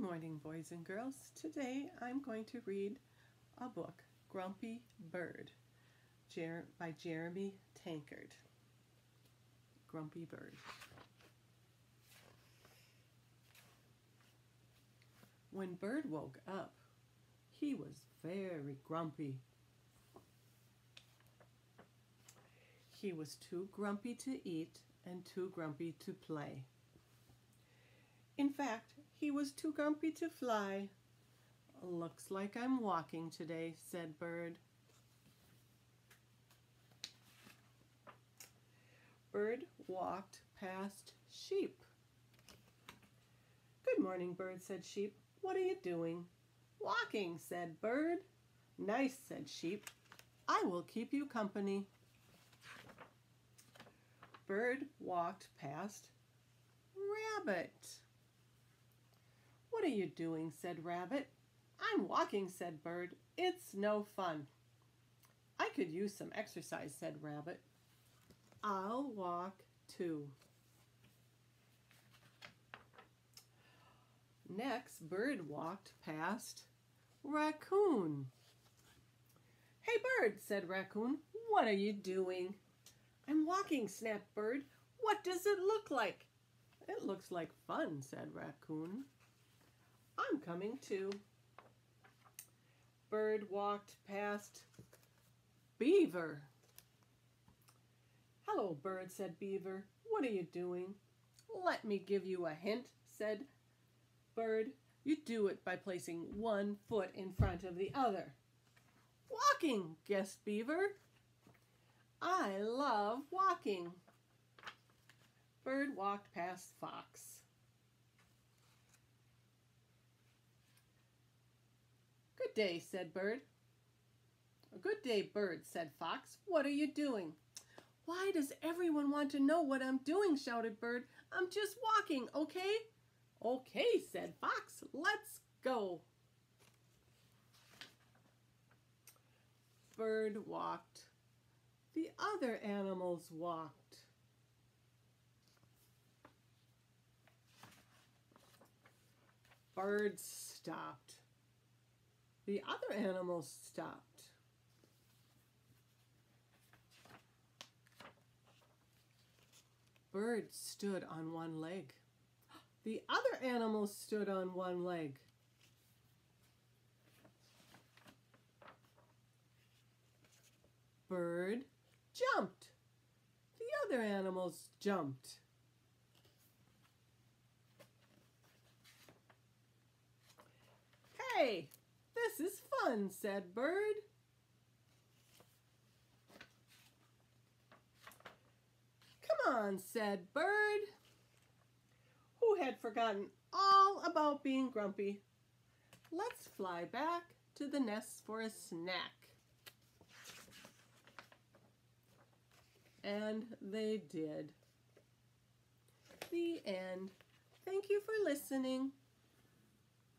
morning, boys and girls. Today I'm going to read a book, Grumpy Bird, Jer by Jeremy Tankard. Grumpy Bird. When Bird woke up, he was very grumpy. He was too grumpy to eat and too grumpy to play. In fact, he was too grumpy to fly. Looks like I'm walking today, said Bird. Bird walked past Sheep. Good morning, Bird, said Sheep. What are you doing? Walking, said Bird. Nice, said Sheep. I will keep you company. Bird walked past Rabbit. What are you doing? said Rabbit. I'm walking, said Bird. It's no fun. I could use some exercise, said Rabbit. I'll walk too. Next, Bird walked past Raccoon. Hey, Bird, said Raccoon. What are you doing? I'm walking, snapped Bird. What does it look like? It looks like fun, said Raccoon. I'm coming too. Bird walked past Beaver. Hello, Bird, said Beaver. What are you doing? Let me give you a hint, said Bird. You do it by placing one foot in front of the other. Walking, guessed Beaver. I love walking. Bird walked past Fox. Good day, said Bird. A good day, Bird, said Fox. What are you doing? Why does everyone want to know what I'm doing, shouted Bird. I'm just walking, okay? Okay, said Fox. Let's go. Bird walked. The other animals walked. Bird stopped. The other animals stopped. Bird stood on one leg. The other animals stood on one leg. Bird jumped. The other animals jumped. Hey, this is fun, said Bird. Come on, said Bird, who had forgotten all about being grumpy. Let's fly back to the nest for a snack. And they did. The end. Thank you for listening.